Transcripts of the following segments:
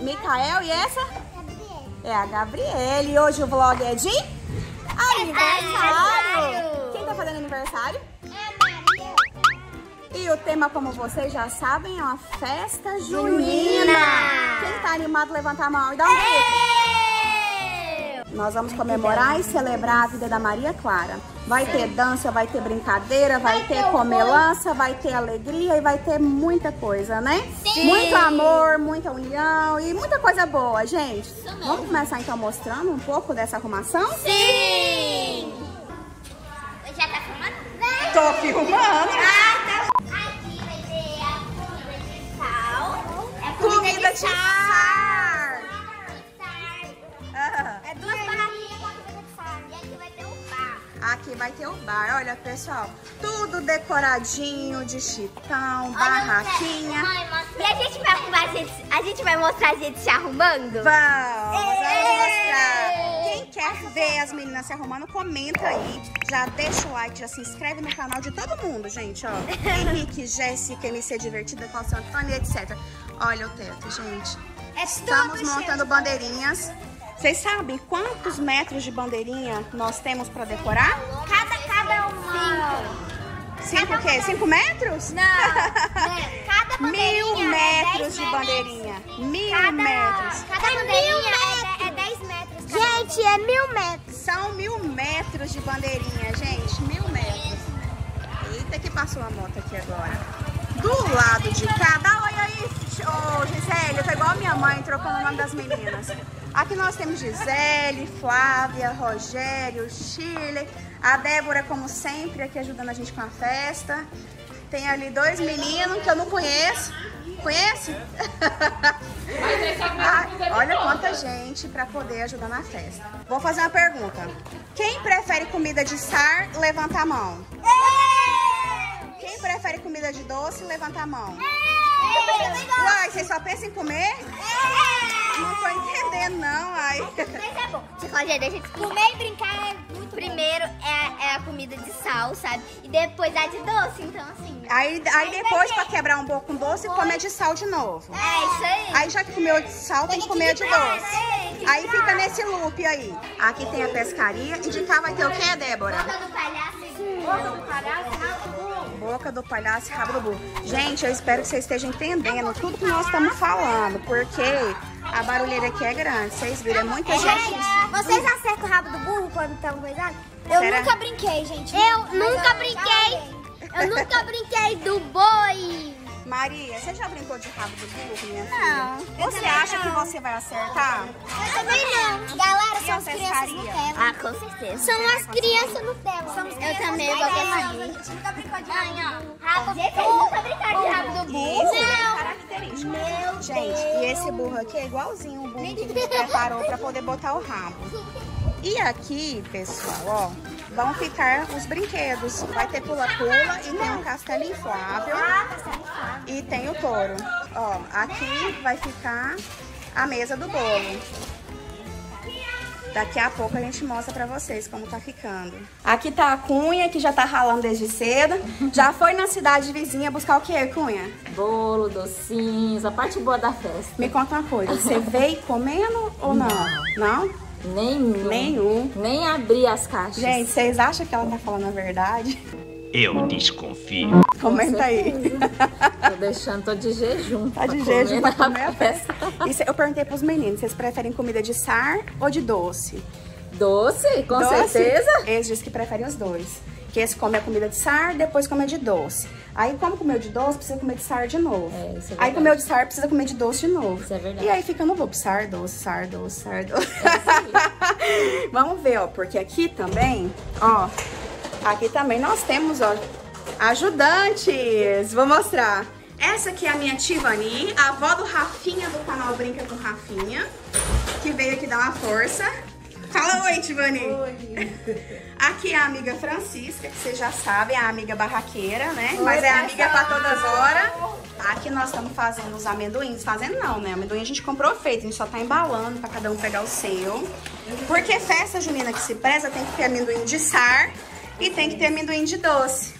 Micael e essa? É a Gabriele. E hoje o vlog é de aniversário. Quem tá fazendo aniversário? E o tema, como vocês já sabem, é uma festa junina. Junina. Quem tá animado, levanta a mão e dá um grito. Nós vamos comemorar e celebrar a vida da Maria Clara. Vai ter dança, vai ter brincadeira, vai, ter comelança, vai ter alegria e vai ter muita coisa, né? Sim. Muito amor, muita união e muita coisa boa, gente. Vamos começar então mostrando um pouco dessa arrumação? Sim! Já tá filmando? Tô filmando. Ah, tá. Aqui vai ter a comida de sal. É Comida de sar. Aqui vai ter o bar, olha pessoal, tudo decoradinho de chitão, barraquinha. E a gente vai arrumar, a gente, a gente vai mostrar a gente se arrumando? Vamos, vamos mostrar. Quem quer ver as meninas se arrumando, comenta aí. Já deixa o like, já se inscreve no canal de todo mundo, gente, ó. Henrique, Jéssica, MC Divertida, Calcio Antônio, etc. Olha o teto, gente. É Estamos montando bandeirinhas. Vocês sabem quantos metros de bandeirinha nós temos para decorar? Cada, cada uma. Cinco o quê? Cinco metros? Não, né? cada Mil bandeirinha é metros 10 de metros. bandeirinha. Mil Cada, metros. cada bandeirinha é, é 10 metros. Gente, é mil metros. São mil metros de bandeirinha, gente. Mil metros. Eita, que passou a moto aqui agora. Do lado de cá, dá oi aí, ô Gisele. Foi igual a minha mãe, trocando o nome das meninas. Aqui nós temos Gisele, Flávia, Rogério, Shirley. A Débora, como sempre, aqui ajudando a gente com a festa. Tem ali dois meninos que eu não conheço. Conhece? Ai, olha quanta gente para poder ajudar na festa. Vou fazer uma pergunta. Quem prefere comida de sar, levanta a mão. Quem prefere comida de doce, levanta a mão. Uai, vocês só pensam em comer? Não tô entendendo, não. Ai. Mas é bom. Deixa eu te Comer e brincar é muito Primeiro é, é a comida de sal, sabe? E depois a de doce, então assim. Aí, aí depois, pra quebrar um pouco com doce, come a de sal de novo. É isso aí. Aí já que comeu de sal, tem que comer a de doce. Aí fica nesse loop aí. Aqui tem a pescaria. E de cá vai ter o quê, Débora? Boca do palhaço. Boca do palhaço. Boca do palhaço e rabo do burro. Gente, eu espero que vocês estejam entendendo tudo que nós estamos falando, porque a barulheira aqui é grande. Vocês viram, é muita gente. Vocês acertam o rabo do burro quando estão coisados? Eu Será? nunca brinquei, gente. Eu nunca brinquei. Eu nunca brinquei do boi. Maria, você já brincou de rabo do burro, minha Não, filha? Você acha que você vai acertar? Eu também não. Galera, são a as crianças? Nutella. Ah, com certeza. São as crianças Nutella. Somos Eu também, igual que a A gente nunca brincou de rabo. Rabo Gente, vocês nunca brincaram de rabo do burro? Isso é característico. Gente, e esse burro aqui é igualzinho o burro que a gente preparou para poder botar o rabo. E aqui, pessoal, ó, vão ficar os brinquedos. Vai ter pula-pula e tem um castelo inflável. E tem o touro. Ó, aqui vai ficar a mesa do bolo. Daqui a pouco a gente mostra pra vocês como tá ficando. Aqui tá a Cunha, que já tá ralando desde cedo. Já foi na cidade vizinha buscar o que, Cunha? Bolo, docinhos, a parte boa da festa. Me conta uma coisa, você veio comendo ou não? Não? Nenhum. Nenhum. Nem abri as caixas. Gente, vocês acham que ela tá falando a verdade? Eu desconfio. Comenta aí. Tô deixando, tô de jejum. Tá de jejum pra comer a festa. E cê- eu perguntei pros meninos, vocês preferem comida de sar ou de doce? Doce, com Doce? certeza. Eles dizem que preferem os dois. Que esse come a comida de sar, depois come a de doce. Aí, como comeu de doce, precisa comer de sar de novo. É, isso é aí, comeu de sar, precisa comer de doce de novo. Isso é verdade. E aí fica no loop, sar, doce, sar, doce, sar, doce. Vamos ver, ó, porque aqui também, ó, aqui também nós temos, ó, ajudantes. Vou mostrar. Essa aqui é a minha Tivani, a avó do Rafinha do canal Brinca com Rafinha, que veio aqui dar uma força. Fala oi, Tivani. Oi. Aqui é a amiga Francisca, que vocês já sabem, é a amiga barraqueira, né? Mas é amiga pra todas horas. Aqui nós estamos fazendo os amendoins. Fazendo não, né? Amendoim a gente comprou feito, a gente só tá embalando pra cada um pegar o seu. Porque festa junina que se preza tem que ter amendoim de sar e tem que ter amendoim de doce.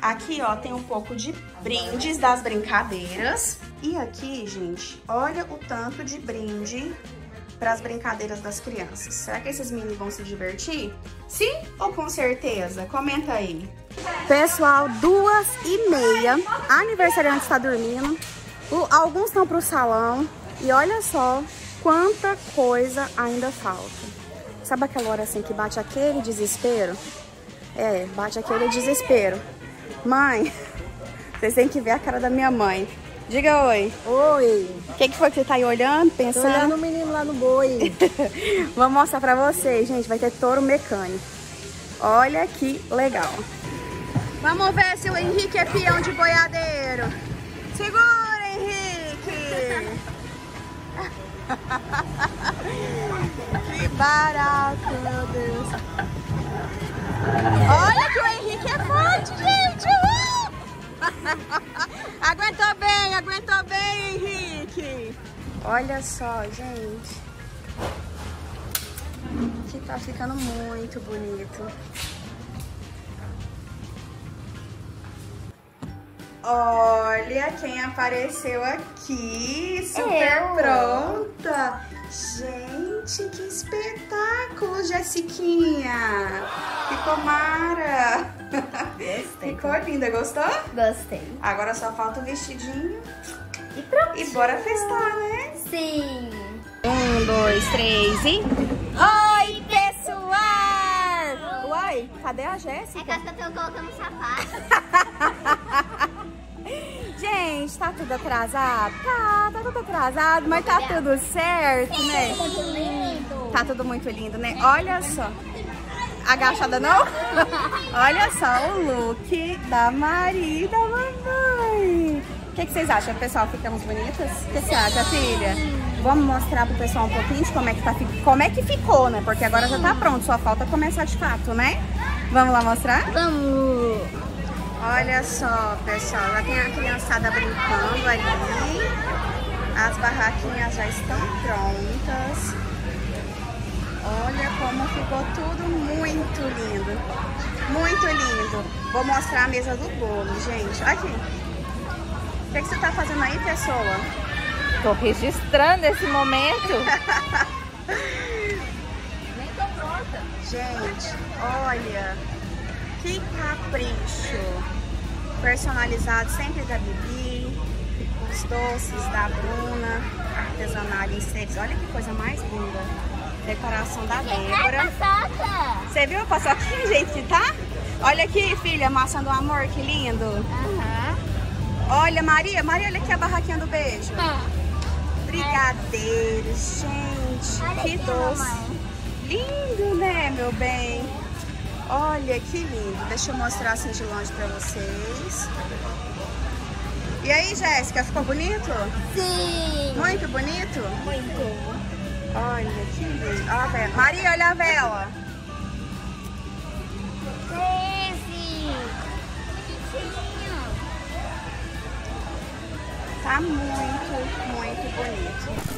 Aqui, ó, tem um pouco de brindes das brincadeiras. E aqui, gente, olha o tanto de brinde para as brincadeiras das crianças. Será que esses meninos vão se divertir? Sim ou com certeza? Comenta aí. Pessoal, duas e meia. Aniversariante está dormindo. O- alguns estão pro salão. E olha só quanta coisa ainda falta. Sabe aquela hora assim que bate aquele desespero? É, bate aquele desespero. Mãe, vocês têm que ver a cara da minha mãe. Diga oi. Oi. O que, que foi que você tá aí olhando, Tô pensando? olhando o menino lá no boi. Vou mostrar pra vocês, gente. Vai ter touro mecânico. Olha que legal. Vamos ver se o Henrique é peão de boiadeiro. Segura, Henrique! que barato, meu Deus. Olha que o Henrique é forte, gente! Uhul! aguentou bem, aguentou bem, Henrique! Olha só, gente. Que tá ficando muito bonito. Olha quem apareceu aqui, super Eu. pronta. Gente, que espetáculo, Jessiquinha. Ficou mara. Ficou linda, gostou? Gostei. Agora só falta o vestidinho E pronto. e bora festar, né? Sim. Um, dois, três e... Oi, pessoal! Uai, cadê a É Jéssica? caso que eu tô colocando sapato. Gente, tá tudo atrasado? Tá, tá tudo atrasado, mas tá tudo certo, né? Lindo. Tá tudo muito lindo, né? Olha só. Agachada não? Olha só o look da Maria e da mamãe. O que, que vocês acham, pessoal? Ficamos bonitas? O que você acha, filha? Vamos mostrar pro pessoal um pouquinho de como é que, tá, como é que ficou, né? Porque agora já tá pronto, só falta começar de fato, né? Vamos lá mostrar? Vamos. Olha só, pessoal, lá tem a criançada brincando ali. As barraquinhas já estão prontas. Olha como ficou tudo muito lindo. Muito lindo. Vou mostrar a mesa do bolo, gente. Aqui. O que, que você tá fazendo aí, pessoa? Tô registrando esse momento. Gente, olha. Que capricho. Personalizado sempre da Bibi. Os doces da Bruna. Artesanato em seres. Olha que coisa mais linda. Decoração da Débora. Você viu a paçoquinha, gente, que tá? Olha aqui, filha, maçã do amor, que lindo. Aham. Olha, Maria, Maria, olha aqui a barraquinha do beijo. Brigadeiros, gente, Olha que aqui, doce. mamãe. Lindo, né, meu bem? Olha que lindo. Deixa eu mostrar assim de longe pra vocês. E aí, Jéssica, ficou bonito? Sim. Muito bonito? Muito. Olha que lindo. Ó a vela. Maria, olha a vela. Treze. Bonitinho. Tá muito, muito bonito.